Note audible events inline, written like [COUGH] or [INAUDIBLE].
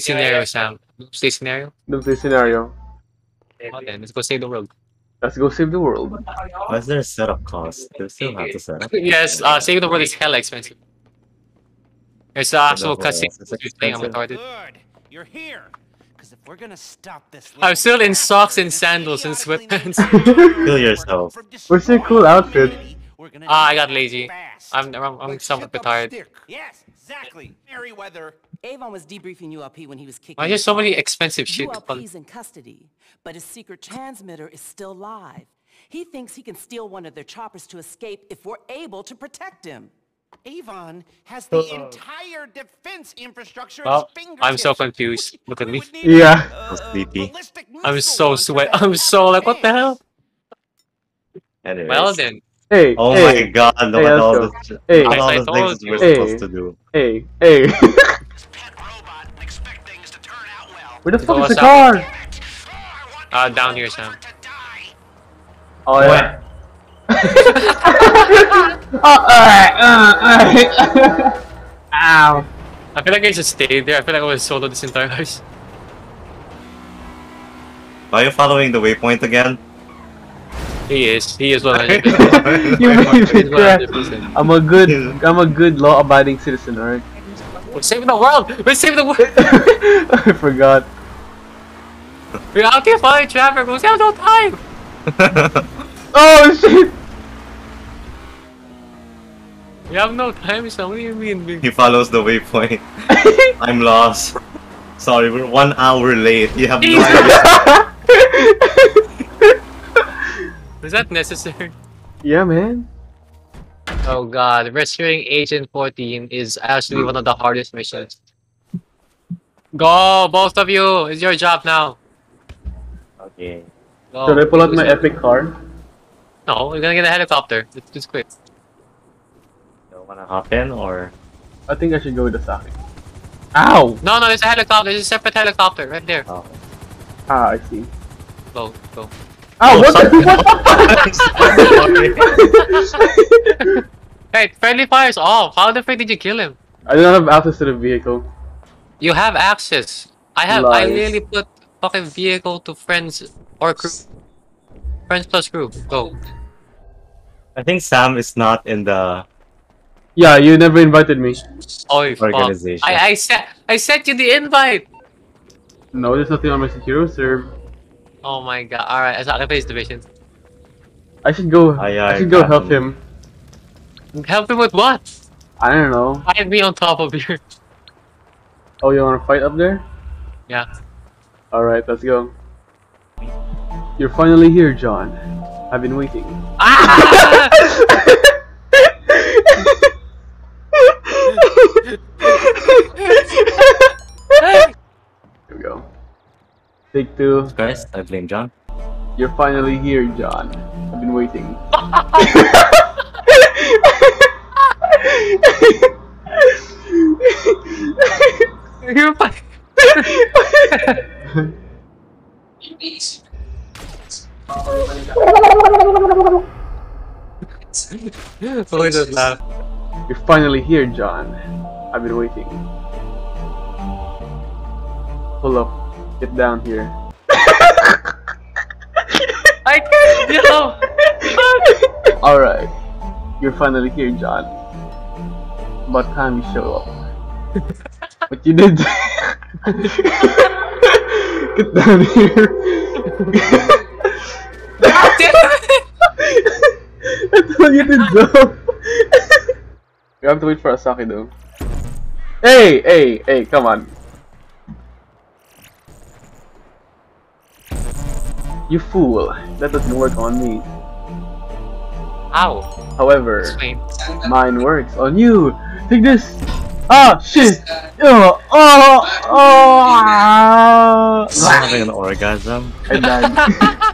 scenario, Sam. Stay scenario. Doomsday scenario. Oh, then let's go save the world. Let's go save the world. Why is there a setup cost? Do we still have to set up? [LAUGHS] yes, uh, saving the world is hella expensive. There's the actual what cutscene. else is You're saying I'm expensive? retarded. Good. You're here. If we're gonna stop this, I'm still in socks and sandals and idiotically sweatpants. [LAUGHS] Kill yourself. from Where's your cool outfit? humanity, we're gonna Ah, I got lazy. I'm I'm, I'm somewhat ship up tired. Yes, exactly. Merryweather. Avon was debriefing ULP when he was kicking. Why is so many expensive shit? ULP's in custody, but his secret transmitter is still live. He thinks he can steal one of their choppers to escape if we're able to protect him. Avon has the entire defense infrastructure at Well, his I'm so confused. Look at me. Yeah. uh, sleepy. I'm so launcher sweat. I'm so like, what the hell? Anyways. Well then, Hey, Oh hey, my god, look Hey, at let's all go. this Hey. look all I the things you. we're Hey. supposed to do. hey, hey. [LAUGHS] Where the fuck is the up? car? uh, down here, Sam. Oh yeah. [LAUGHS] oh, alright, uh, alright. [LAUGHS] Ow. I feel like I just stayed there. I feel like I was solo this entire house. Are you following the waypoint again? He is. He is 100%. [LAUGHS] you made me He's cry. 100%. I'm a good, I'm a good law-abiding citizen, alright? We're saving the world! We're saving the world! I forgot. We're out here following traffic. We have no time! [LAUGHS] Oh shit! We have no time, Sam. What do you mean? he follows the waypoint. [LAUGHS] I'm lost. Sorry, we're one hour late. You have no Jesus. idea. [LAUGHS] Is that necessary? yeah, man. Oh god, rescuing Agent 14 is actually one of the hardest missions. Go, both of you! It's your job now. Okay. Go. Should I pull out my epic car? No, we're gonna get a helicopter. Let's just quit. You wanna hop in or? I think I should go with the Saki. Ow! No, no, there's a helicopter. There's a separate helicopter right there. Oh. Ah, I see. Go, go. Ow, what the, what [LAUGHS] [LAUGHS] Hey, friendly fire's off. How the frick did you kill him? I don't have access to the vehicle. You have access. I have. I Lies. literally put fucking vehicle to friends or crew. Friends plus crew. Go. I think Sam is not in the Yeah, you never invited me. Oh, fuck. I I sent I sent you the invite. No, there's nothing on my secure serve. Oh my god. All right, I sacrifice division. I should go. Aye, I should go got help him. him. Help him with what? I don't know. Find me on top of you. Oh, you want to fight up there? Yeah. All right, let's go. You're finally here, John. I've been waiting. Ah! Here we go. Take two. Guys, I blame John. You're finally here, John. I've been waiting. [LAUGHS] You're fine. [LAUGHS] Look at that laugh. You're finally here, John. I've been waiting. Pull up. Get down here. [LAUGHS] I can't [LAUGHS] jump. Alright. You're finally here, John. About time you show up. What you did? [LAUGHS] Get down here. [LAUGHS] I thought [LAUGHS] you did so. we have to wait for Asaki though. Hey, hey, hey, come on. You fool. That doesn't work on me. Ow. However, Explain. mine works on you. Take this. Ah, shit. Oh, oh, oh. I'm having an orgasm. [LAUGHS] I died.